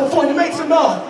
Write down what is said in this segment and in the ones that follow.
Bible for. Make some noise.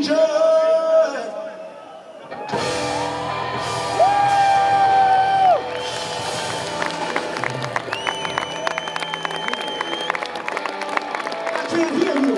I can't hear you.